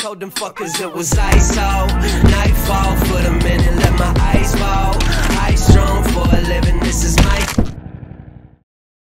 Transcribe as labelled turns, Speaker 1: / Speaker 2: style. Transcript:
Speaker 1: told them fuckers it was ISO. Now